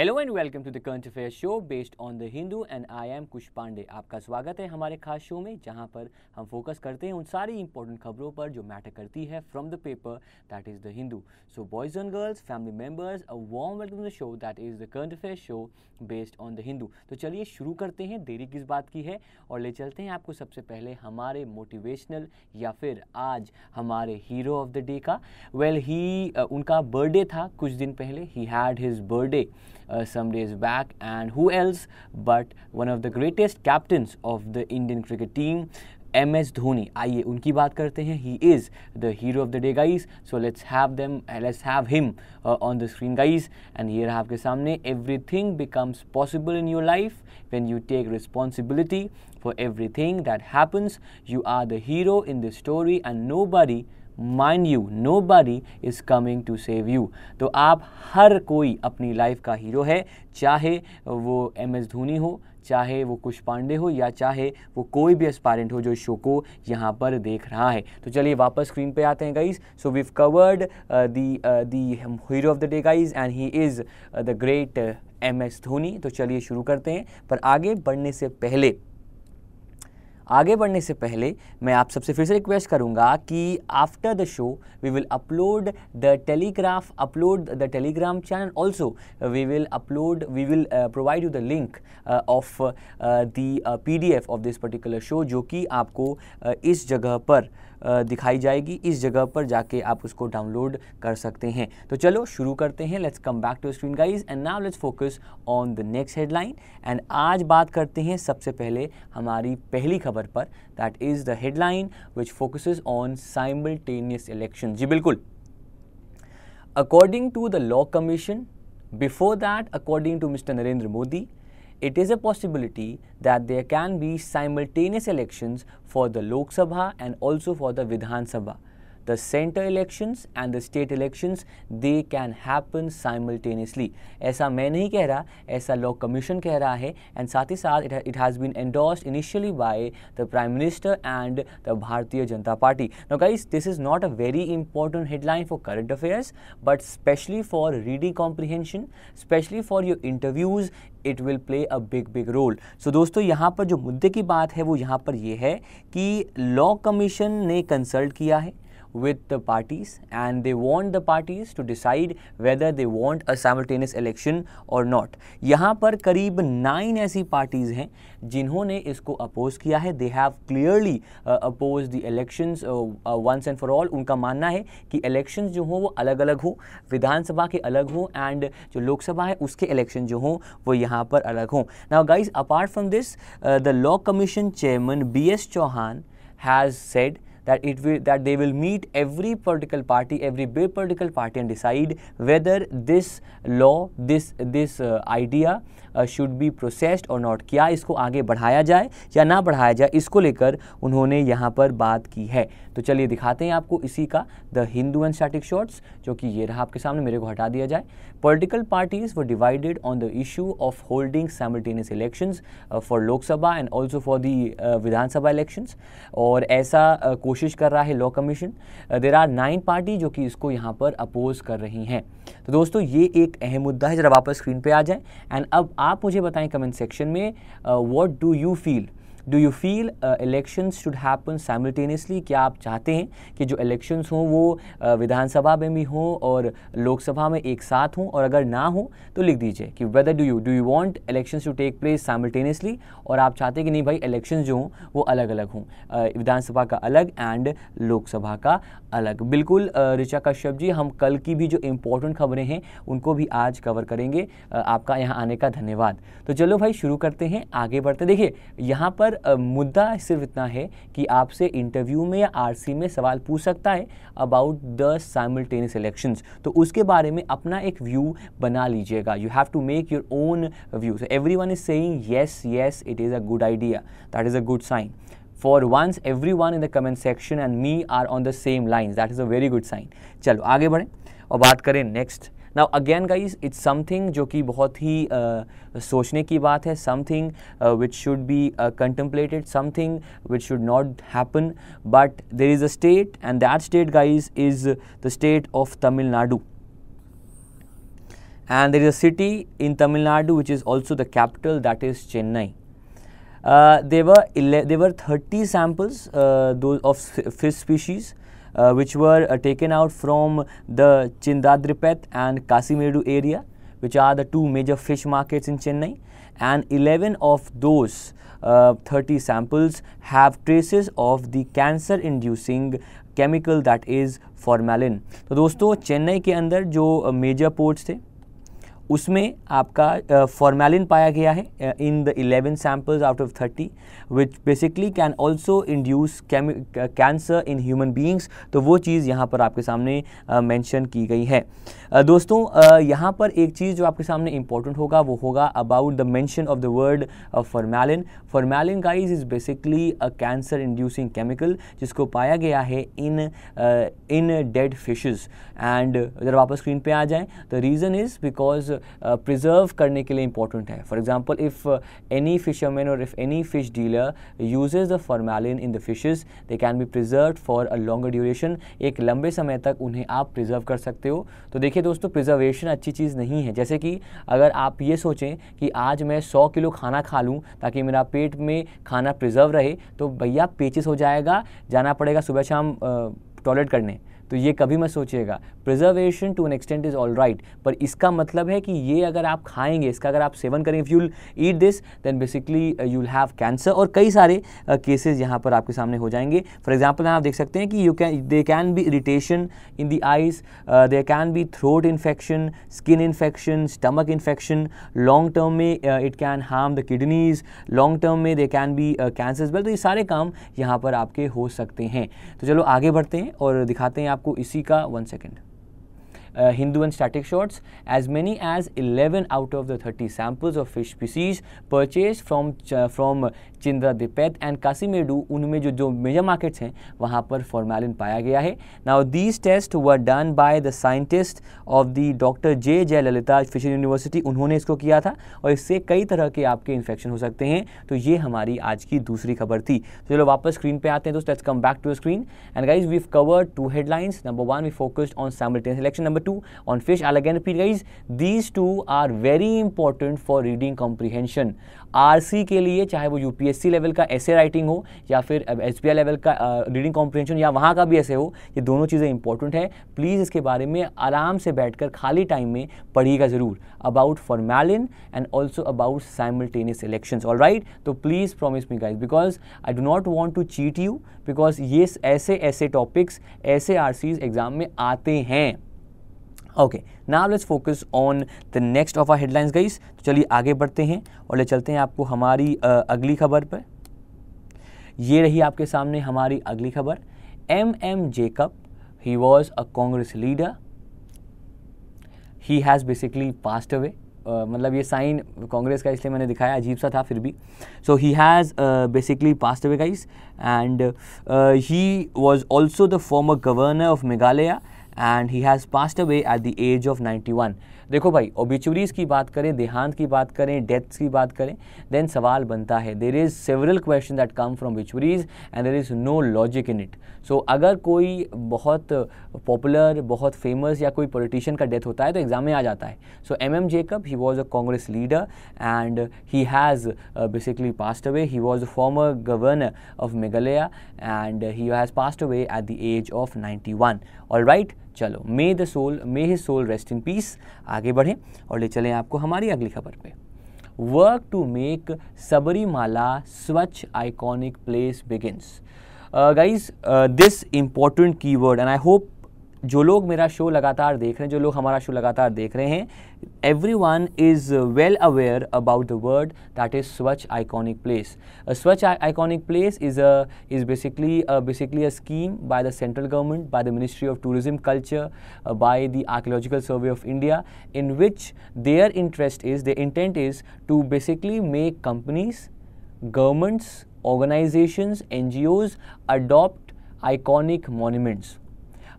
Hello and welcome to the current affair show based on the Hindu and I am Kush Pandey आपका स्वागत है हमारे खास show में, जहाँ पर हम फोकस करते हैं उन सारी इंपॉर्टेंट खबरों पर जो मैटर करती है from the paper that is the Hindu so boys and girls family members a warm welcome the show that is the current affair show based on the Hindu तो चलिए शुरू करते हैं, देरी किस बात की है? और ले चलते हैं आपको सबसे पहले हमारे मोटिवेशनल या फिर आज हमारे हीरो ऑफ़ द डे का। वेल ही उनका बर्थडे था कुछ दिन पहले he had his birthday uh, some days back. And who else but one of the greatest captains of the Indian cricket team, M S Dhoni आइए उनकी बात करते हैं he is the hero of the day guys so let's have them let's have him on the screen guys and ये रहा आपके सामने everything becomes possible in your life when you take responsibility for everything that happens you are the hero in the story and nobody mind you nobody is coming to save you तो आप हर कोई अपनी life का hero है, चाहे वो M S Dhoni हो, चाहे वो कुश पांडे हो, या चाहे वो कोई भी एस्पायरेंट हो जो शो को यहाँ पर देख रहा है। तो चलिए वापस स्क्रीन पे आते हैं guys so we've covered the the hero of the day guys and he is the great M S Dhoni. तो चलिए शुरू करते हैं, पर आगे बढ़ने से पहले आगे बढ़ने से पहले मैं आप सबसे फिर से रिक्वेस्ट करूँगा कि after the show we will upload the telegraph upload the telegram channel also we will upload we will provide you the link of the P D F of this particular show जो कि आपको uh, इस जगह पर दिखाई जाएगी। इस जगह पर जाके आप उसको डाउनलोड कर सकते हैं। तो चलो, शुरू करते हैं। Let's come back to screen guys and now let's focus on the next headline and आज बात करते हैं सबसे पहले हमारी पहली खबर पर। That is the headline which focuses on simultaneous election जी, बिल्कुल। According to the law commission before that according to mister Narendra Modi it is a possibility that there can be simultaneous elections for the Lok Sabha and also for the Vidhan Sabha. The center elections and the state elections, they can happen simultaneously. ऐसा मैं नहीं कह रहा, ऐसा law commission कह रहा है and साथ ही साथ it has been endorsed initially by the prime minister and the Bharatiya Janata party no guys this is not a very important headline for current affairs but specially for reading comprehension specially for your interviews it will play a big big role so दोस्तों, यहाँ पर जो मुद्दे की बात है, वो यहाँ पर ये है कि लॉ कमीशन ने कंसल्ट किया है with the parties and they want the parties to decide whether they want a simultaneous election or not. यहाँ पर करीब नाइन ऐसी पार्टीज़ हैं जिन्होंने इसको अपोज किया है। They have clearly oppose the elections once and for all उनका मानना है कि इलेक्शंस जो हों वो अलग अलग हों, विधानसभा के अलग हों एंड जो लोकसभा है उसके इलेक्शन जो हों वो यहाँ पर अलग हों। Now guys apart from this the law commission chairman B S Chauhan has said that it will that they will meet every political party every big political party and decide whether this law this this uh, idea should be processed or not क्या इसको आगे बढ़ाया जाए या ना बढ़ाया जाए इसको लेकर उन्होंने यहाँ पर बात की है तो चलिए दिखाते हैं आपको इसी का the Hindu and static shorts जो कि ये रहा आपके सामने मेरे को हटा दिया जाए political parties were divided on the issue of holding simultaneous elections for Lok Sabha and also for the Vidhan Sabha elections और ऐसा uh, कोशिश कर रहा है law commission there are nine party जो कि इसको यहाँ पर अपोज कर रही हैं. तो दोस्तों ये एक अहम मुद्दा है जरा वापस स्क्रीन पे आ जाए. एंड अब आप मुझे बताएँ कमेंट सेक्शन में what do you feel do you feel elections should happen simultaneously क्या आप चाहते हैं कि जो इलेक्शंस हों वो uh, विधानसभा में भी हों और लोकसभा में एक साथ हों? और अगर ना हो तो लिख दीजिए कि whether do you do you want elections to take place simultaneously और आप चाहते हैं कि नहीं भाई इलेक्शंस जो हों वो अलग अलग हों। Uh, विधानसभा का अलग एंड लोकसभा का अलग। बिल्कुल uh, ऋचा कश्यप जी हम कल की भी जो इम्पोर्टेंट खबरें हैं उनको भी आज कवर करेंगे। आपका यहाँ आने का धन्यवाद। तो चलो भाई शुरू करते हैं आगे बढ़ते देखिए यहाँ पर पर मुद्दा सिर्फ़ इतना है कि आपसे इंटरव्यू में या आरसी में सवाल पूछ सकता है अबाउट द साइमल्टेनियस इलेक्शंस तो उसके बारे में अपना एक व्यू बना लीजिएगा. You have to make your own view everyone is saying yes yes it is a good idea that is a good sign for once, everyone in the comment section and me are on the same lines. That is a very good sign. चलो, आगे बढ़ें और बात करें next Now again guys it's something जो कि बहुत ही uh, सोचने की बात है something which should be contemplated something which should not happen but there is a state and that state guys is the state of Tamil Nadu and there is a city in Tamil Nadu which is also the capital that is Chennai. Uh, there were there were 30 samples uh, those of fish species uh, which were uh, taken out from the Chindadripet and Kasimedu area which are the two major fish markets in Chennai and 11 of those uh, 30 samples have traces of the cancer inducing chemical that is formalin. तो दोस्तों चेन्नई के अंदर जो major ports थे उसमें आपका formalin पाया गया है in the eleven samples out of thirty which basically can also induce cancer in human beings तो वो चीज़ यहाँ पर आपके सामने मैंशन की गई है। uh, दोस्तों uh, यहाँ पर एक चीज़ जो आपके सामने इंपॉर्टेंट होगा वो होगा about the mention of the word formalin formalin guys is basically a cancer inducing chemical जिसको पाया गया है in in dead fishes and अगर वापस स्क्रीन पे आ जाएँ। The reason is because preserve करने के लिए इंपॉर्टेंट है. For example if any fisherman or if any fish dealer uses the formalin in the fishes they can be preserve for a longer duration एक लंबे समय तक उन्हें आप प्रिजर्व कर सकते हो. तो देखिए दोस्तों प्रिजर्वेशन अच्छी चीज़ नहीं है. जैसे कि अगर आप ये सोचें कि आज मैं सौ किलो खाना खा लूँ ताकि मेरा पेट में खाना प्रिजर्व रहे तो भैया पेचिस हो जाएगा. जाना पड़ेगा सुबह शाम टॉयलेट करने. तो ये कभी मत सोचिएगा। Preservation to an extent is all right पर इसका मतलब है कि ये अगर आप खाएँगे इसका अगर आप सेवन करेंगे if you'll eat this then basically you'll have cancer और कई सारे केसेज uh, यहाँ पर आपके सामने हो जाएँगे। फॉर एग्ज़ाम्पल आप देख सकते हैं कि you can they can be irritation in the eyes they can be throat infection skin infection stomach infection long term में it can harm the kidneys long term में they can be cancer well तो ये सारे काम यहाँ पर आपके हो सकते हैं। तो चलो आगे बढ़ते हैं और दिखाते हैं आप आपको इसी का one second uh, Hindu and static shots, as many as 11 out of the 30 samples of fish species purchased from uh, from दिपेत एंड कासीमेडू उनमें जो जो मेजर मार्केट्स हैं वहाँ पर फॉर्मेलिन पाया गया है। Now these test were done by the scientist of the doctor J Jayalalithaa fisher university उन्होंने इसको किया था और इससे कई तरह के आपके इन्फेक्शन हो सकते हैं। तो ये हमारी आज की दूसरी खबर थी। तो चलो वापस स्क्रीन पे आते हैं दोस्तों let's come back to screen and guys we covered two headlines number one we focused on simultaneous election number two on fish I'll again repeat, guys, these two are very important for reading comprehension. RC के लिए, चाहे वो UPSC level का ऐसे writing हो, या फिर S level का रीडिंग कॉम्प्रिहेंशन या वहाँ का भी ऐसे हो, ये दोनों चीज़ें इंपॉर्टेंट है। प्लीज़ इसके बारे में आराम से बैठकर खाली टाइम में पढ़िएगा ज़रूर। About formalin and also about simultaneous election all right तो please promise me guys because I do not want to cheat you because ये ऐसे ऐसे टॉपिक्स ऐसे आर एग्ज़ाम में आते हैं। Okay now let's focus on the next of our headlines guys तो चलिए आगे बढ़ते हैं और ले चलते हैं आपको हमारी uh, अगली खबर पर। ये रही आपके सामने हमारी अगली खबर। M M Jacob he was a Congress leader he has basically passed away मतलब ये साइन कांग्रेस का इसलिए मैंने दिखाया अजीब सा था फिर भी। So he has basically passed away guys and he was also the former governor of Meghalaya and he has passed away at the age of 91 देखो भाई ओबिचुरीज की बात करें, देहांत की बात करें डेथ्स की बात करें देन सवाल बनता है। There is several question that come from बिचुरीज and there is no logic in it so अगर कोई बहुत पॉपुलर बहुत फ़ेमस या कोई पॉलिटिशियन का डेथ होता है तो एग्ज़ाम में आ जाता है। So M M Jacob he was a Congress leader and he has basically passed away he was a former governor of Meghalaya and he has passed away at the age of ninety one all right चलो may the soul may his soul rest in peace आगे बढ़ें और ले चलें आपको हमारी अगली खबर पे। Work to make Sabarimala Swachh iconic place begins guys this important key word and I hope जो लोग मेरा शो लगातार देख रहे हैं जो लोग हमारा शो लगातार देख रहे हैं everyone is well aware about the word that is Swachh iconic place Swachh iconic place is a is basically basically a scheme by the central government by the ministry of tourism culture by the archaeological survey of India in which their interest is the intent is to basically make companies governments, organizations, NGOs adopt iconic monuments.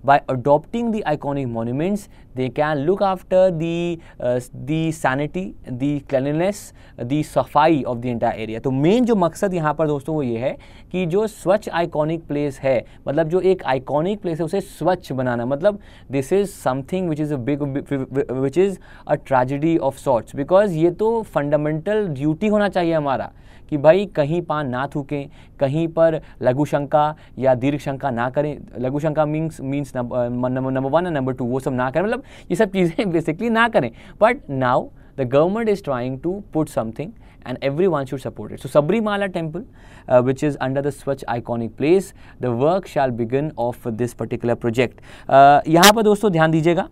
By adopting the iconic monuments, they can look after the uh, the sanity the cleanliness the सफ़ाई of the entire area. तो main जो मकसद यहाँ पर दोस्तों वो ये है कि जो स्वच्छ आइकॉनिक प्लेस है मतलब जो एक आइकॉनिक प्लेस है उसे स्वच्छ बनाना। मतलब this is something which is a big which is a tragedy of sorts because ये तो फंडामेंटल ड्यूटी होना चाहिए हमारा। कि भाई कहीं पान ना थूकें कहीं पर लघु शंका या दीर्घ शंका ना करें लघु शंका means means number one and number two वो सब ना करें मतलब ये सब चीज़ें बेसिकली ना करें but now the government is trying to put something and everyone should support it. So Sabrimala temple, uh, which is under the Swachh iconic place, the work shall begin of this particular project. Uh, यहाँ पर दोस्तों ध्यान दीजिएगा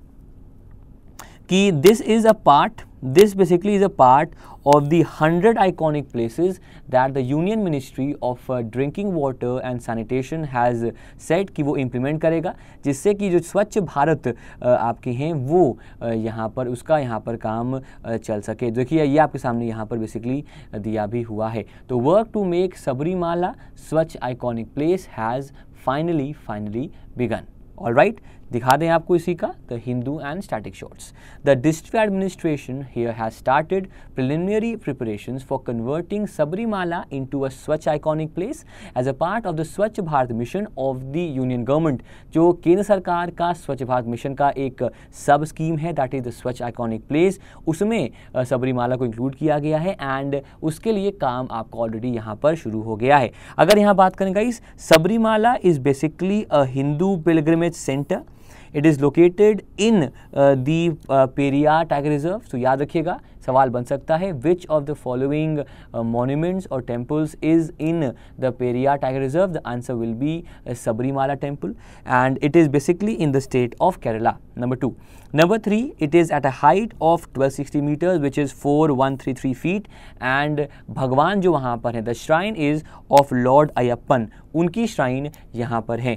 कि this is a part this basically is a part of the 100 iconic places that the Union Ministry of uh, Drinking Water and Sanitation has said कि वो implement करेगा जिससे कि जो स्वच्छ भारत uh, आपके हैं वो uh, यहाँ पर उसका यहाँ पर काम uh, चल सके देखिए ये आपके सामने यहाँ पर बेसिकली दिया भी हुआ है तो work to make Sabarimala Swachh iconic place has finally finally begun all right दिखा दें आपको इसी का, the Hindu and static shorts. The district administration here has started preliminary preparation for converting Sabarimala into a Swachh iconic place as a part of the Swachh Bharat mission of the union government जो केंद्र सरकार का Swachh Bharat mission का एक सब scheme है that is the Swachh iconic place उसमें सबरीमाला को इंक्लूड किया गया है एंड उसके लिए काम आपका ऑलरेडी यहाँ पर शुरू हो गया है। अगर यहाँ बात करें guys Sabarimala is basically a Hindu pilgrimage centre it is located in the Periyar tiger reserve तो याद रखिएगा सवाल बन सकता है which of the following monuments और temples is in the Periyar tiger reserve the answer will be Sabarimala temple and it is basically in the state of Kerala number two Number 3, it is at a height of 1260 meters which is 4133 feet and भगवान जो वहाँ पर है the shrine is of lord Ayyappan उनकी shrine यहाँ पर है।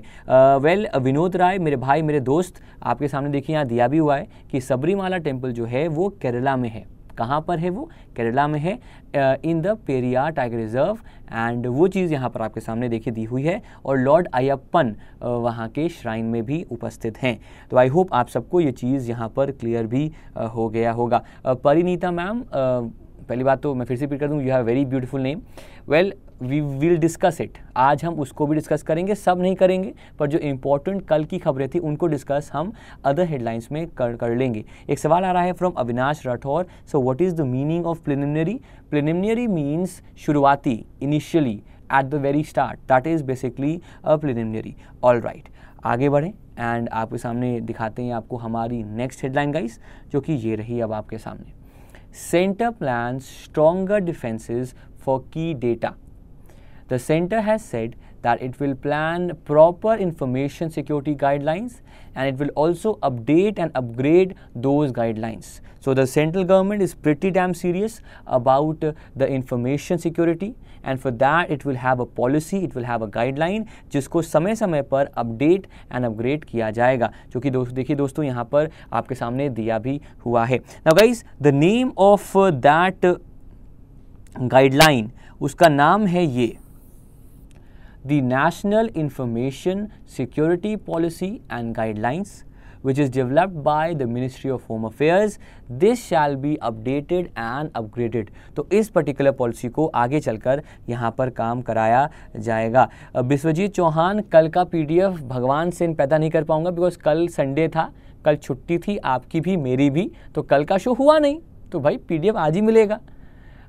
Well Vinod Rai मेरे भाई मेरे दोस्त आपके सामने देखिए यहाँ दिया भी हुआ है कि सबरीमाला टेंपल जो है वो केरला में है। कहाँ पर है वो? केरला में है in the Periyar tiger reserve, and वो चीज़ यहाँ पर आपके सामने देखी दी हुई है, और लॉर्ड अयप्पन वहाँ के श्राइन में भी उपस्थित हैं। तो आई होप आप सबको ये चीज़ यहाँ पर क्लियर भी हो गया होगा। परिनीता मैम पहली बात तो मैं फिर से रिपीट कर दूँ you have very beautiful name well we will discuss it आज हम उसको भी डिस्कस करेंगे, सब नहीं करेंगे, पर जो इंपॉर्टेंट कल की खबरें थी, उनको डिस्कस हम अदर हेडलाइंस में कर कर लेंगे. एक सवाल आ रहा है from Avinash Rathore so what is the meaning of preliminary preliminary means शुरुआती initially at the very start that is basically a preliminary all right आगे बढ़ें एंड आपके सामने दिखाते हैं आपको हमारी नेक्स्ट हेडलाइन गाइस जो कि ये रही अब आपके सामने. Centre plan stronger defences for key data The center has said that it will plan proper information security guidelines and it will also update and upgrade those guidelines. So the central government is pretty damn serious about uh, the information security and for that it will have a policy, it will have a guideline जिसको समय समय पर update and upgrade किया जाएगा जो कि दोस्त देखिए दोस्तों यहाँ पर आपके सामने दिया भी हुआ है now guys the name of that guideline उसका नाम है ये the National Information Security Policy and Guidelines which is developed by the Ministry of Home Affairs. This shall be updated and upgraded. तो इस पर्टिकुलर पॉलिसी को आगे चलकर यहाँ पर काम कराया जाएगा विश्वजीत चौहान कल का पीडीएफ भगवान से पैदा नहीं कर पाऊँगा बिकॉज़ कल संडे था कल छुट्टी थी आपकी भी मेरी भी तो कल का शो हुआ नहीं तो भाई पीडीएफ आज ही मिलेगा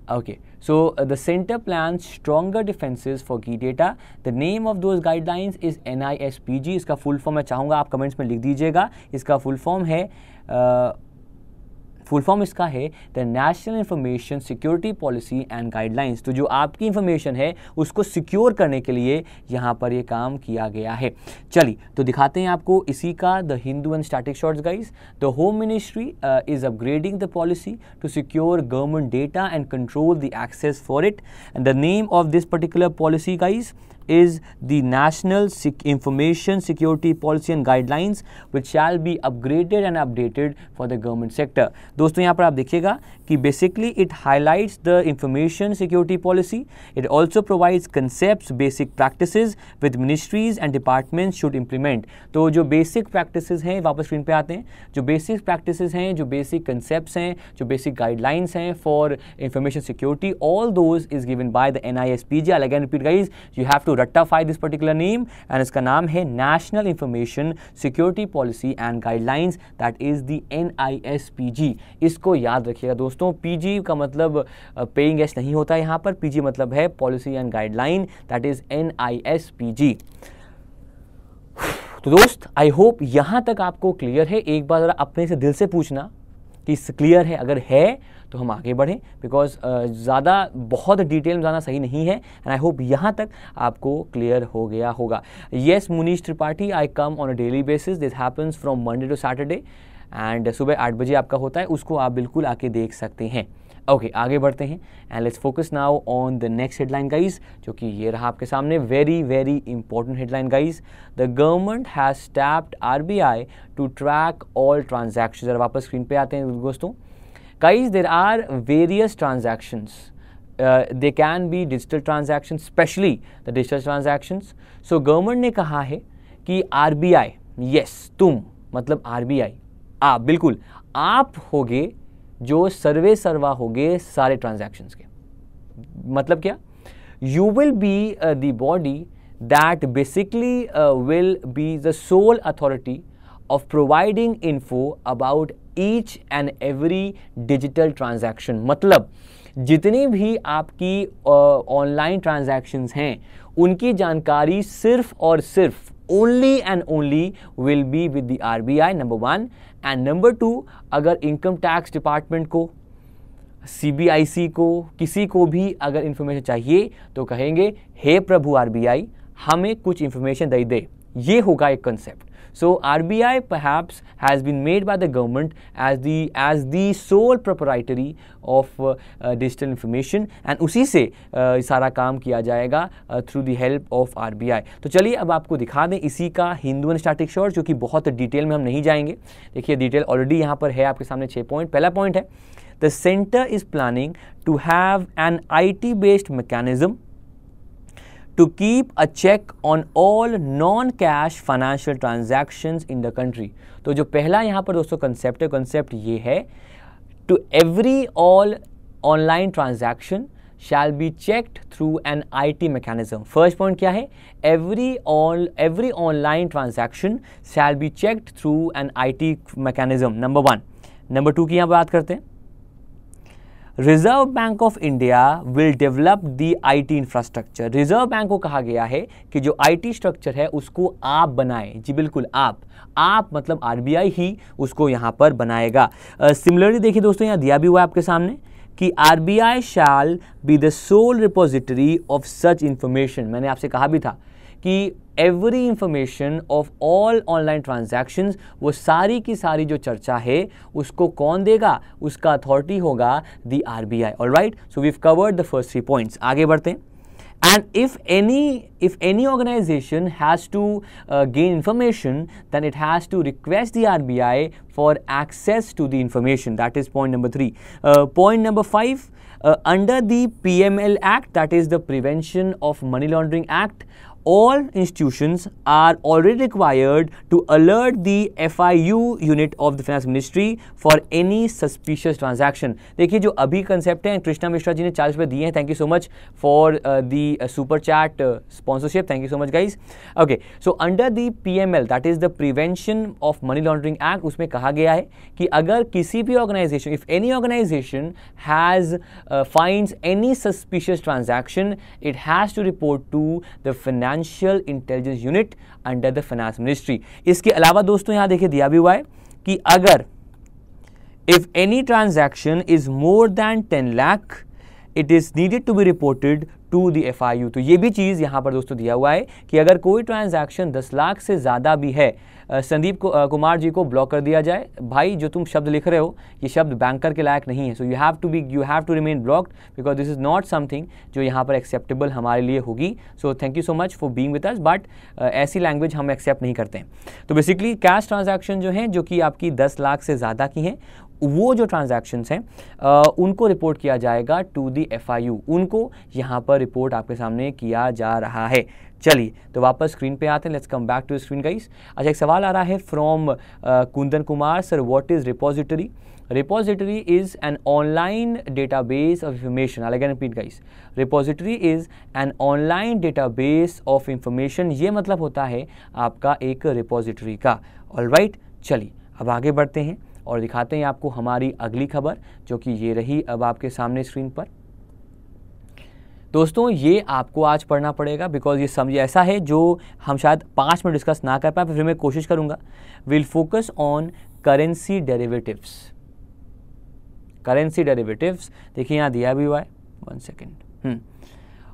okay. So uh, the center plans stronger defenses for key data. The name of those guidelines is NISPG. इसका full form मैं चाहूँगा आप comments में लिख दीजिएगा इसका full form है uh, फुल फॉर्म इसका है the national information security policy and guidelines तो जो आपकी इंफॉर्मेशन है, उसको सिक्योर करने के लिए यहाँ पर ये काम किया गया है। चलिए तो दिखाते हैं आपको इसी का the Hindu and static shorts guys the home ministry is upgrading the policy to secure government data and control the access for it and the name of this particular policy guys is the National Information Security Policy and Guidelines which shall be upgraded and updated for the government sector. दोस्तों यहाँ पर आप देखिएगा कि basically it highlights the information security policy. It also provides concepts, basic practices with ministries and departments should implement. तो जो basic practices हैं वापस स्क्रीन पे आते हैं जो basic practices हैं जो basic concepts हैं जो basic guidelines हैं for information security all those is given by the NISPG. I'll again repeat guys you have to रट्टाफाई दिस पर्टिकुलर नेम एंड इसका नाम है national information security policy and guidelines that is the N इसको याद रखिएगा दोस्तों PG का मतलब पेइंग एस नहीं होता यहाँ पर पीजी मतलब है policy and guideline that is NISPG तो दोस्त आई होप यहाँ तक आपको क्लियर है। एक बार जरा अपने से दिल से पूछना कि क्लियर है, अगर है तो हम आगे बढ़ें। बिकॉज़ ज़्यादा, बहुत डिटेल में जाना सही नहीं है एंड आई होप यहाँ तक आपको क्लियर हो गया होगा। Yes Munish Tripathi I come on a daily basis this happens from Monday to Saturday and सुबह आठ बजे आपका होता है, उसको आप बिल्कुल आके देख सकते हैं। ओके okay, आगे बढ़ते हैं and let's focus now on the next headline guys जो कि ये रहा आपके सामने very very important headline guys the government has tapped RBI to track all transaction जरा वापस स्क्रीन पे आते हैं दोस्तों. Guys there are various uh, they can be digital transactions especially the digital transactions. So government ने कहा है कि RBI yes तुम मतलब RBI आप बिल्कुल आप होगे जो सर्वे सर्वा होगे सारे ट्रांजैक्शंस के। मतलब क्या? You will be the body that basically will be the sole authority of providing info about each and every digital transaction मतलब जितनी भी आपकी ऑनलाइन uh, ट्रांजैक्शंस हैं उनकी जानकारी सिर्फ़ और सिर्फ़ only and only will be with the RBI number one and number two अगर इनकम टैक्स डिपार्टमेंट को सीबीआईसी को, किसी को भी अगर इन्फॉर्मेशन चाहिए तो कहेंगे, हे प्रभु आरबीआई हमें कुछ इन्फॉर्मेशन दे दे। ये होगा एक concept So RBI perhaps has been made by the government as the as the sole proprietary of uh, uh, digital information and उसी से uh, सारा काम किया जाएगा through the help of RBI तो चलिए अब आपको दिखा दें इसी का हिंदू एंड स्टैटिक शॉर्ट जो कि बहुत डिटेल में हम नहीं जाएँगे। देखिए डिटेल ऑलरेडी यहाँ पर है आपके सामने छः पॉइंट पहला पॉइंट है the centre is planning to have an I T based mechanism to keep a check on all non-cash financial transactions in the country. तो जो पहला यहाँ पर दोस्तों कंसेप्ट है कंसेप्ट ये है to every all online transaction shall be checked through an IT mechanism. First point क्या है every all every online transaction shall be checked through an IT mechanism. Number one. Number two की यहाँ बात करते हैं reserve bank of India will develop the IT infrastructure reserve bank को कहा गया है कि जो आईटी स्ट्रक्चर है, उसको आप बनाएँ। जी बिल्कुल, आप। आप मतलब आरबीआई ही उसको यहाँ पर बनाएगा। सिमिलरली देखिए दोस्तों, यहाँ दिया भी हुआ है आपके सामने कि R B I shall be the sole repository of such information मैंने आपसे कहा भी था कि every information of all online transactions वो सारी की सारी जो चर्चा है उसको कौन देगा उसका अथॉरिटी होगा the R B I all right so we've covered the first three points आगे बढ़ते हैं and if any if any organization has to uh, gain information then it has to request the RBI for access to the information that is point number 3 uh, point number 5 uh, under the PML act that is the prevention of money laundering act all institutions are already required to alert the FIU unit of the finance ministry for any suspicious transaction. देखिए, जो अभी concept है, कृष्णा मिश्रा जी ने charge पे दिए हैं thank you so much for the super chat sponsorship thank you so much guys okay so under the P M L that is the prevention of money laundering act उसमें कहा गया है कि अगर किसी भी organisation if any organisation has finds any suspicious transaction it has to report to the finance financial intelligence unit under the finance ministry इसके अलावा दोस्तों यहाँ देखिए दिया भी हुआ है कि अगर if any transaction is more than ten lakh it is needed to be reported to the F I U तो ये भी चीज़ यहाँ पर दोस्तों दिया हुआ है कि अगर कोई ट्रांजैक्शन दस लाख से ज़्यादा भी है संदीप कुमार जी को ब्लॉक कर दिया जाए। भाई, जो तुम शब्द लिख रहे हो, ये शब्द बैंकर के लायक नहीं है। So you have to be you have to remain blocked because this is not something जो यहाँ पर एक्सेप्टेबल हमारे लिए होगी। So thank you so much for being with us but ऐसी लैंग्वेज हम एक्सेप्ट नहीं करते हैं। तो बेसिकली कैश ट्रांजेक्शन जो हैं, जो कि आपकी दस लाख से ज़्यादा की हैं, वो जो ट्रांजैक्शंस हैं उनको रिपोर्ट किया जाएगा टू दी एफ़ उनको यहाँ पर रिपोर्ट आपके सामने किया जा रहा है। चलिए तो वापस स्क्रीन पे आते हैं। Let's come back to screen guys अच्छा एक सवाल आ रहा है from Kundan Kumar sir what is repository repository is an online database of information again repeat guys repository is an online database of information ये मतलब होता है आपका एक रिपोजिटरी का। All right? चलिए, अब आगे बढ़ते हैं और दिखाते हैं आपको हमारी अगली खबर, जो कि ये रही अब आपके सामने स्क्रीन पर। दोस्तों, ये आपको आज पढ़ना पड़ेगा बिकॉज़ ये समझ ऐसा है जो हम शायद पाँच मिनट डिस्कस ना कर पाए, फिर मैं कोशिश करूँगा। Will focus on currency derivatives currency derivatives देखिए यहाँ दिया भी हुआ है। One second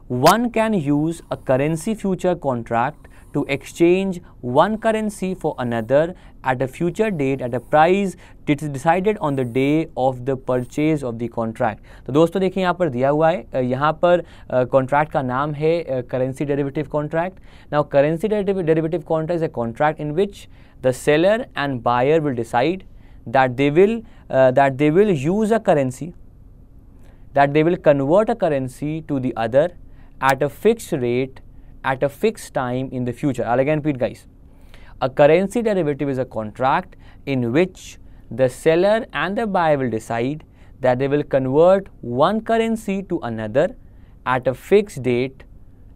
one can use a currency future contract to exchange one currency for another at a future date at a price it is decided on the day of the purchase of the contract तो दोस्तों देखिए यहाँ पर दिया हुआ है यहाँ पर कॉन्ट्रैक्ट का नाम है currency derivative contract now currency derivative contract is a contract in which the seller and buyer will decide that they will uh, that they will use a currency that they will convert a currency to the other at a fixed rate at a fixed time in the future. I'll again repeat, guys. A currency derivative is a contract in which the seller and the buyer will decide that they will convert one currency to another at a fixed date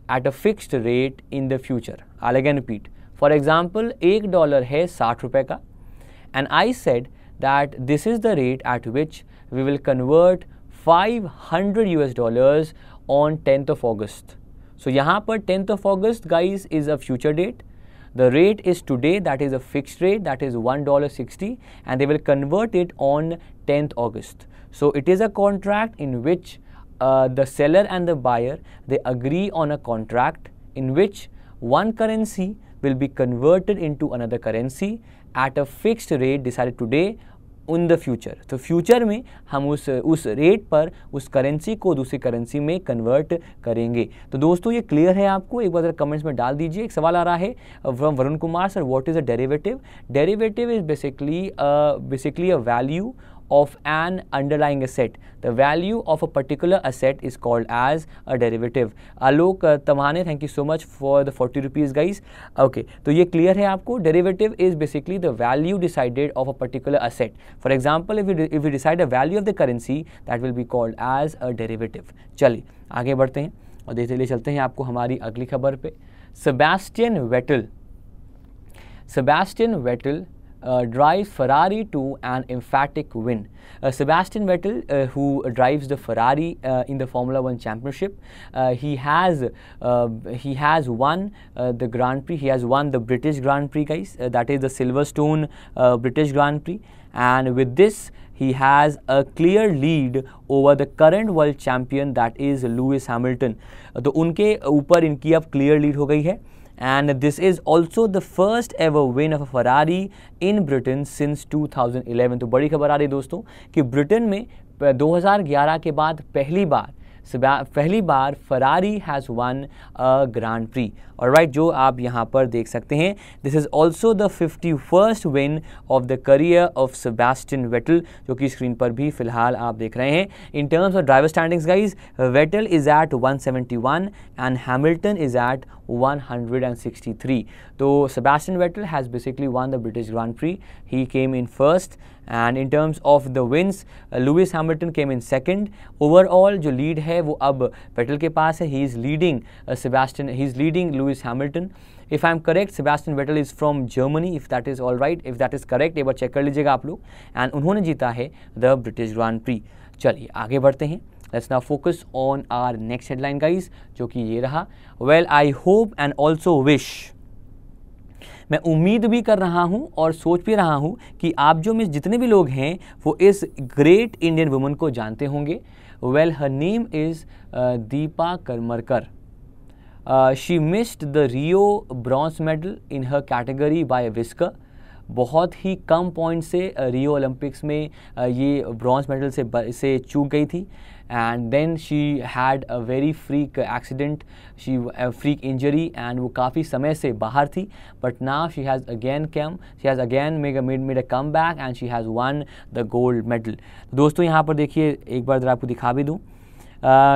at a fixed rate in the future. I'll again repeat. For example, एक dollar है साठ रुपए का and I said that this is the rate at which we will convert 500 US dollars on 10th of August. So यहाँ पर 10th of August guys is a future date. The rate is today that is a fixed rate that is $1.60 and they will convert it on 10th August. So it is a contract in which uh, the seller and the buyer they agree on a contract in which one currency will be converted into another currency at a fixed rate decided today in the future तो future में हम उस उस rate पर, उस currency को दूसरी currency में कन्वर्ट करेंगे। तो दोस्तों, ये क्लियर है आपको? एक बार कमेंट्स में डाल दीजिए। एक सवाल आ रहा है from Varun Kumar sir what is a derivative derivative is basically basically a value of an underlying asset. The value of a particular asset is called as a derivative. Uh, Tamhane, thank you so much for the 40 rupees guys. Okay, तो ये clear है आपको derivative is basically the value decided of a particular asset. For example, if we, if we decide a value of the currency that will be called as a derivative. चलिए आगे बढ़ते हैं और देखते लिए चलते हैं आपको हमारी अगली खबर पे Sebastian Vettel Sebastian Vettel uh, drives Ferrari to an emphatic win. Uh, Sebastian Vettel, uh, who drives the Ferrari uh, in the Formula One Championship, uh, he has uh, he has won the Grand Prix. He has won the British Grand Prix, guys. that is the Silverstone British Grand Prix, and with this. He has a clear lead over the current world champion that is Lewis Hamilton. तो उनके ऊपर इनकी अब clear lead हो गई है and this is also the first ever win of a Ferrari in Britain since 2011 तो बड़ी खबर आ रही दोस्तों कि ब्रिटेन में 2011 के बाद पहली बार पहली बार Ferrari has won a grand prix और राइट जो आप यहाँ पर देख सकते हैं this is also the fifty first win of the career of Sebastian Vettel जो कि स्क्रीन पर भी फ़िलहाल आप देख रहे हैं। In terms of driver standings guys Vettel is at 171 and Hamilton is at 163 तो Sebastian Vettel has basically won the British grand prix he came in first and in terms of the wins Lewis Hamilton came in second overall जो lead है, वो अब वेटल के पास है. He is leading Sebastian he is leading Lewis Lewis Hamilton. If I am correct, Sebastian Vettel is from Germany. If that is all right, if that is correct, एक बार चेक कर लीजिएगा आप लोग. And उन्होंने जीता है the British Grand Prix. चलिए आगे बढ़ते हैं. Let's now focus on our next headline guys जो कि ये रहा Well I hope and also wish मैं उम्मीद भी कर रहा हूँ और सोच भी रहा हूँ कि आप जो में जितने भी लोग हैं वो इस ग्रेट इंडियन वुमन को जानते होंगे well her name is Dipa Karmakar she missed the Rio bronze medal in her category by whisker बहुत ही कम पॉइंट से रियो ओलंपिक्स में ये ब्रॉन्ज मेडल से से चूक गई थी. And then she had a very freak accident she freak injury and वो काफ़ी समय से बाहर थी. But now she has again came she has again made made made a come back and she has won the gold medal दोस्तों, यहाँ पर देखिए, एक बार ज़रा आपको दिखा भी दूँ.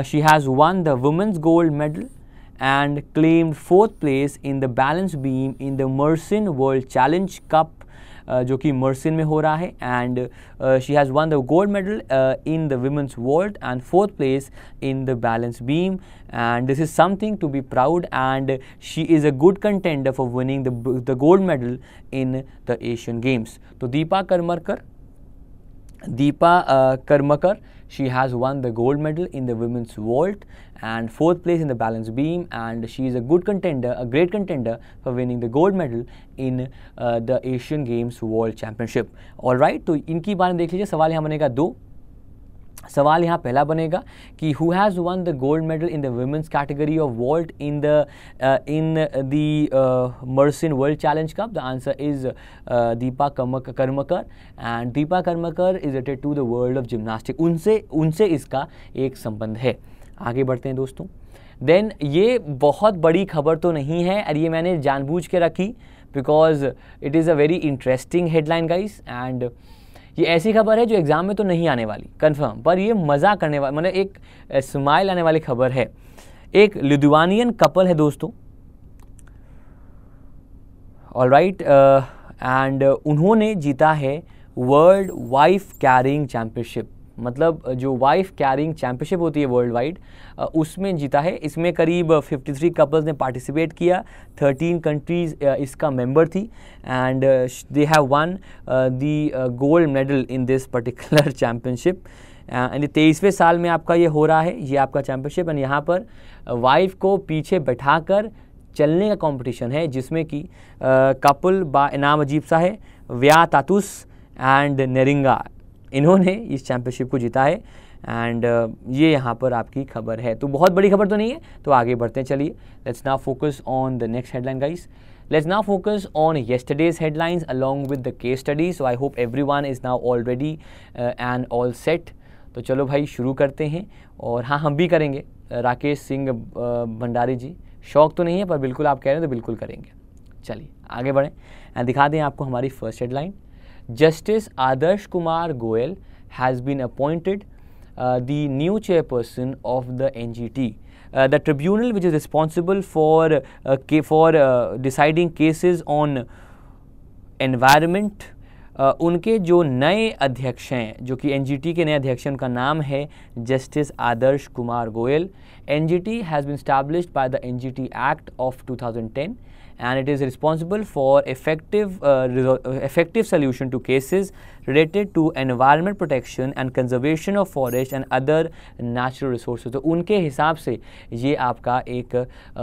She has won the women's gold medal and claimed fourth place in the balance beam in the Mersin World Challenge Cup जो कि मर्सिन में हो रहा है. And she has won the gold medal in the women's world and fourth place in the balance beam and this is something to be proud and she is a good contender for winning the gold medal in the Asian games तो Dipa Karmarkar, Deepa Karamkar she has won the gold medal in the women's vault and fourth place in the balance beam and she is a good contender a great contender for winning the gold medal in uh, the asian games world championship. All right तो इनकी बारे में देख लीजिए सवाल यहाँ बनेगा दो। सवाल यहाँ पहला बनेगा कि who has won the gold medal in the women's category of world in the in the Mersin world challenge cup the answer is Dipa Karmakar and Dipa Karmakar is related to the world of gymnastic उनसे उनसे इसका एक संबंध है। आगे बढ़ते हैं दोस्तों। देन ये बहुत बड़ी खबर तो नहीं है और ये मैंने जानबूझ के रखी because it is a very interesting headline guys and ये ऐसी खबर है जो एग्ज़ाम में तो नहीं आने वाली कंफर्म पर ये मज़ा करने वाली मतलब एक स्माइल आने वाली खबर है। एक लिदुआनियन कपल है दोस्तों। ऑल राइट एंड उन्होंने जीता है वर्ल्ड वाइफ कैरिंग चैम्पियनशिप मतलब जो वाइफ कैरिंग चैम्पियनशिप होती है वर्ल्ड वाइड उसमें जीता है। इसमें करीब 53 कपल्स ने पार्टिसिपेट किया। 13 कंट्रीज़ इसका मेंबर थी। And they have won the gold medal in this particular championship and तेईसवें साल में आपका ये हो रहा है। ये आपका चैम्पियनशिप एंड यहाँ पर वाइफ को पीछे बैठाकर चलने का कंपटीशन है, जिसमें कि कपल बा, इनाम अजीब सा है व्या तातुस एंड नेरिंगा। इन्होंने इस चैम्पियनशिप को जीता है एंड uh, ये यहाँ पर आपकी खबर है। तो बहुत बड़ी खबर तो नहीं है तो आगे बढ़ते हैं चलिए। Let's now focus on the next headline guys let's now focus on yesterday's headlines along with the case study so I hope everyone is now already and all set तो चलो भाई शुरू करते हैं। और हाँ हम भी करेंगे। राकेश सिंह भंडारी जी शौक तो नहीं है पर बिल्कुल आप कह रहे हैं तो बिल्कुल करेंगे। चलिए आगे बढ़ें। एंड दिखा दें आपको हमारी first headline justice Adarsh Kumar Goyal has been appointed the new chairperson of the N G T the tribunal which is responsible for for deciding cases on environment उनके जो नए अध्यक्ष हैं, जो कि एन जी टी के नए अध्यक्ष हैं, उनका नाम है justice Adarsh Kumar Goyal N G T has been establish by the N G T act of two thousand ten and it is responsible for effective, uh, effective solution to cases related to environment protection and conservation of forest and other natural resources. तो उनके हिसाब से ये आपका एक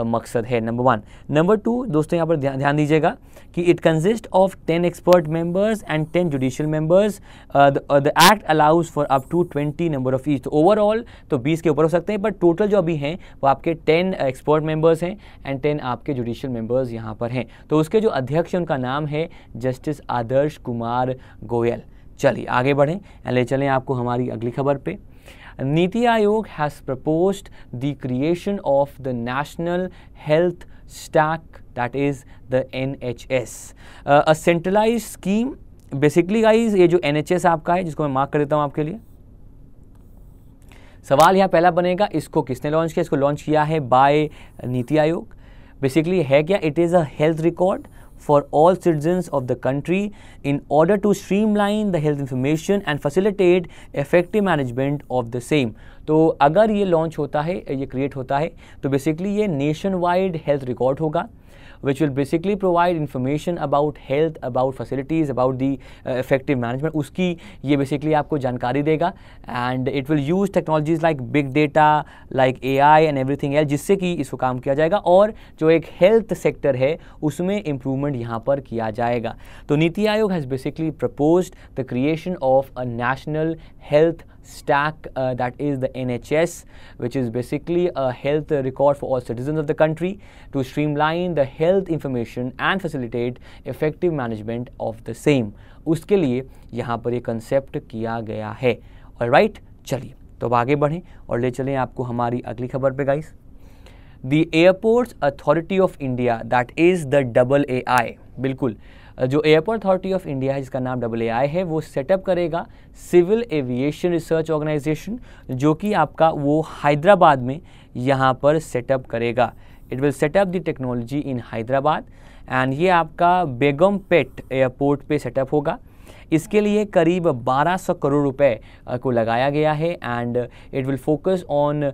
मकसद है number one number two दोस्तों, यहाँ पर ध्यान दीजिएगा कि it consist of ten expert members and ten judicial members the act allows for up to twenty number of each तो ओवरऑल तो बीस के ऊपर हो सकते हैं बट टोटल जो अभी हैं, वो आपके टेन एक्सपर्ट मेंबर्स हैं एंड टेन आपके जुडिशियल मेंबर्स यहाँ पर हैं. तो उसके जो अध्यक्ष उनका नाम है जस्टिस आदर्श कुमार गोयल चलिए, आगे बढ़ें ले चलें आपको हमारी अगली खबर पे। NITI Aayog has proposed the creation of the national health stack that is the N H S a centralize scheme basically guys ये जो एन एच एस आपका है, जिसको मैं मार्क कर देता हूँ आपके लिए। सवाल यहाँ पहला बनेगा, इसको किसने लॉन्च किया? इसको लॉन्च किया है बाय नीति आयोग। बेसिकली है क्या? It is a health record for all citizens of the country in order to streamline the health information and facilitate effective management of the same. तो अगर ये लॉन्च होता है ये क्रिएट होता है तो बेसिकली ये नेशन वाइड हेल्थ रिकॉर्ड होगा which will basically provide information about health, about facilities, about the uh, effective management. उसकी ये basically आपको जानकारी देगा and it will use technologies like big data, like AI and everything else जिससे कि इसको काम किया जाएगा और जो एक health sector है उसमें improvement यहाँ पर किया जाएगा तो NITI Aayog has basically proposed the creation of a national health stack uh, that is the NHS, which is basically a health record for all citizens of the country to streamline the health health information and facilitate effective management of the same. उसके लिए यहाँ पर ये concept किया गया है। और right चलिए तो अब आगे बढ़ें और ले चलें आपको हमारी अगली खबर पे guys the airports authority of India that is the double A I बिल्कुल, जो एयरपोर्ट अथॉरिटी ऑफ़ इंडिया है, जिसका नाम डबल ए आई है, वो सेटअप करेगा सिविल एविएशन रिसर्च ऑर्गेनाइजेशन जो कि आपका वो हैदराबाद में यहाँ पर सेटअप करेगा। It will setup the technology in Hyderabad and ये आपका बेगम पेट एयरपोर्ट पे सेटअप होगा। इसके लिए करीब 1200 करोड़ रुपए को लगाया गया है and it will focus on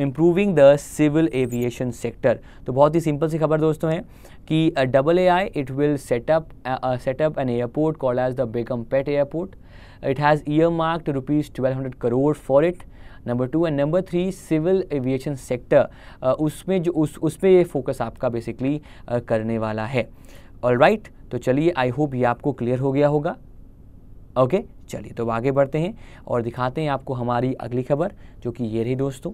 improving the civil aviation sector तो बहुत ही सिंपल सी खबर दोस्तों है कि double A I it will setup setup an airport call as the Begumpet airport it has earmarked rupees twelve hundred crore for it number two and number three civil aviation sector उसमें जो उस उस पर ये focus आपका basically uh, करने वाला है। ऑल राइट right, तो चलिए आई होप ये आपको क्लियर हो गया होगा। ओके okay, चलिए तो आगे बढ़ते हैं और दिखाते हैं आपको हमारी अगली खबर जो कि ये रही दोस्तों।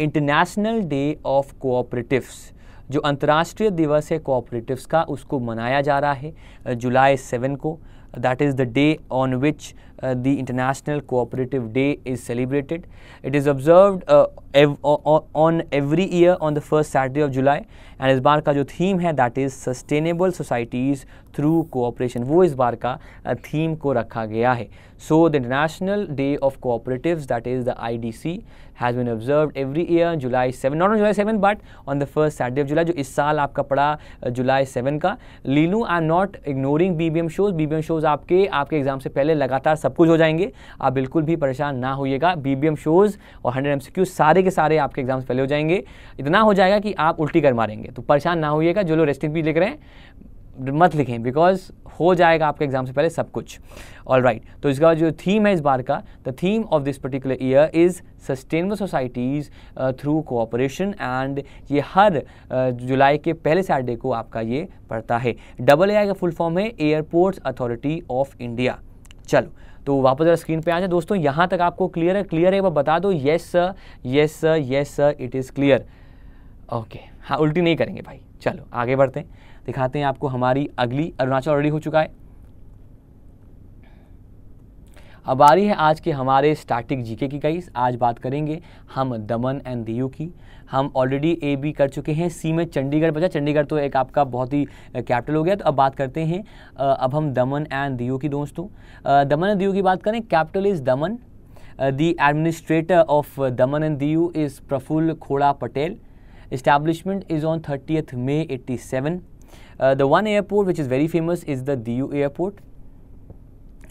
इंटरनेशनल डे ऑफ़ कोऑपरेटिव्स जो अंतर्राष्ट्रीय दिवस है कोऑपरेटिव्स का उसको मनाया जा रहा है जुलाई सेवन को। That is the day on which uh, the International Cooperative Day is celebrated. It is observed uh, ev on every year on the first Saturday of July and इस बार का जो थीम है that is sustainable societies through cooperation वो इस बार का theme को रखा गया है। So the international day of cooperatives that is the I D C has been observe every year July seven not on July seven but on the first Saturday of July जो इस साल आपका पड़ा July seven का। Linu I am not ignoring B B M shows B B M shows आपके आपके exam से पहले लगातार सब कुछ हो जाएँगे। आप बिल्कुल भी परेशान ना होइएगा। बी बी एम शोज़ और हंड्रेड एम सी क्यू सारे के सारे आपके एग्ज़ाम से पहले हो जाएँगे। इतना हो जाएगा कि आप उल्टी कर मारेंगे। तो परेशान ना होइएगा। जो लोग रेस्टिंग भी लिख रहे हैं मत लिखें बिकॉज़ हो जाएगा आपके एग्ज़ाम से पहले सब कुछ। All right right. तो इसका जो थीम है इस बार का the theme of this particular year is sustainable societies through cooperation and ये हर uh, जुलाई के पहले सैटरडे को आपका ये पड़ता है। डबल एआई का फुल फॉर्म है एयरपोर्ट्स अथॉरिटी ऑफ़ इंडिया चलो तो वापस जरा स्क्रीन पे आ जाए। दोस्तों यहाँ तक आपको क्लियर है। क्लियर है वो बता दो। Yes sir yes sir yes sir it is clear okay हाँ उल्टी नहीं करेंगे भाई। चलो आगे बढ़ते हैं। दिखाते हैं आपको हमारी अगली अरुणाचल ऑलरेडी हो चुका है। अब आ रही है आज के हमारे स्टैटिक जीके की कई आज बात करेंगे हम दमन एंड दीयू की। हम ऑलरेडी ए बी कर चुके हैं। सी में चंडीगढ़ बचा। चंडीगढ़ तो एक आपका बहुत ही कैपिटल हो गया। तो अब बात करते हैं अब हम दमन एंड दीयू की दोस्तों। दमन एंड दीयू की बात करें। Capital is Daman. The administrator of Daman and Diu is Praful Khoda Patel. Establishment is on 30th May 87. Uh, the one airport which is very famous is the Diu airport.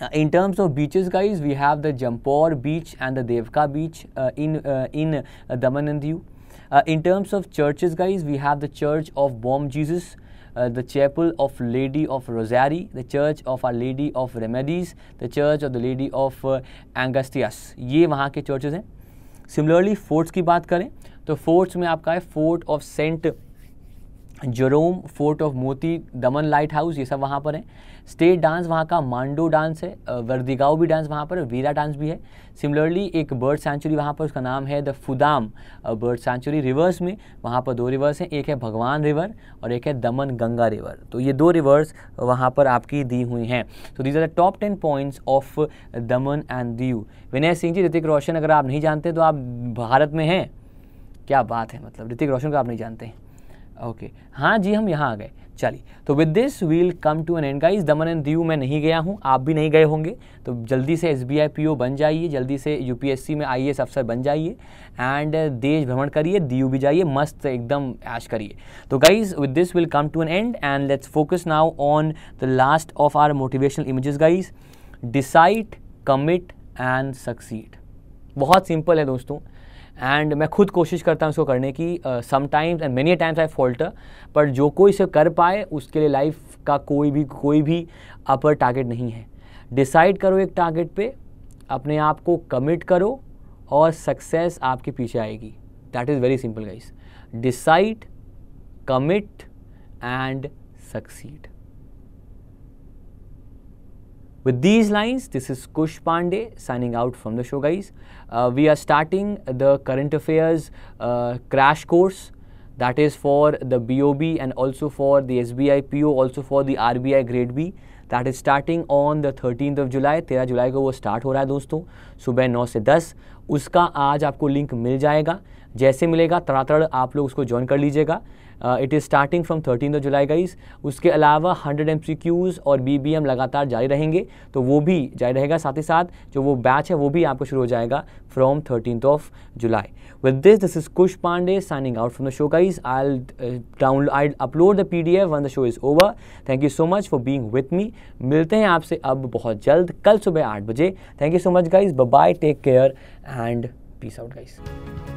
Uh, in terms of beaches, guys, we have the Jampor beach and the Devka beach uh, in uh, in uh, Daman and Diu. Uh, in terms of churches, guys, we have the Church of Bom Jesus, uh, the Chapel of Lady of Rosary, the Church of Our Lady of Remedies, the Church of the Lady of uh, Angustias. ये वहाँ के churches हैं. Similarly, forts की बात करें तो forts में आपका है fort of Saint Jerome fort of Moti Daman light house ये सब वहाँ पर है। स्टेट डांस वहाँ का मांडो डांस है वर्दिगाव भी डांस वहाँ पर वीरा डांस भी है। सिमिलरली एक बर्ड सेंचुरी वहाँ पर उसका नाम है the Fudam bird sanctuary rivers में। वहाँ पर दो रिवर्स हैं, एक है भगवान रिवर और एक है दमन गंगा रिवर तो ये दो रिवर्स वहाँ पर आपकी दी हुई हैं। तो these are the top ten points of Daman and Diu Vinay Singh ji Hrithik Roshan अगर आप नहीं जानते तो आप भारत में हैं? क्या बात है मतलब ऋतिक रोशन को आप नहीं जानते हैं। ओके हाँ जी, हम यहाँ आ गए। चलिए तो with this we'll come to an end guys Daman and Diu मैं नहीं गया हूँ, आप भी नहीं गए होंगे। तो जल्दी से S B I P O बन जाइए, जल्दी से यू पी एस सी में आई एस अफसर बन जाइए। एंड देश भ्रमण करिए, दीव भी जाइए, मस्त एकदम ऐश करिए। तो guys with this will come to an end end let's focus now on the last of our motivational images guys decide commit and succeed बहुत सिंपल है दोस्तों। एंड मैं खुद कोशिश करता हूँ उसको करने की। Sometimes and many times I falter पर जो कोई इसे कर पाए, उसके लिए लाइफ का कोई भी कोई भी अपर टारगेट नहीं है। डिसाइड करो एक टारगेट पे, अपने आप को कमिट करो और सक्सेस आपके पीछे आएगी। That is very simple guys decide commit and succeed With these lines, this is Kush Pandey signing out from the show, guys. Uh, we are starting the current affairs uh, crash course. that is for the BOB and also for the SBI PO, also for the RBI grade B. That is starting on the thirteen of July तेरह जुलाई को वो start हो रहा है दोस्तों सुबह नौ से दस उसका आज आपको लिंक मिल जाएगा जैसे मिलेगा तड़ातड़ आप लोग उसको ज्वाइन कर लीजिएगा it is starting from thirteen July guys उसके अलावा हंड्रेड एम सी क्यूज़ और बी बी एम लगातार जारी रहेंगे तो वो भी जारी रहेगा साथ ही साथ, जो वो बैच है, वो भी आपको शुरू हो जाएगा from thirteen of July with this this is Kush Pandey signing out from the show guys I down I upload the P D F one the show is over thank you so much for being with me मिलते हैं आपसे अब बहुत जल्द, कल सुबह आठ बजे. Thank you so much guys ब bye take care and peace out guys